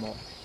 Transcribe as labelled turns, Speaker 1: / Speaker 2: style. Speaker 1: 哦。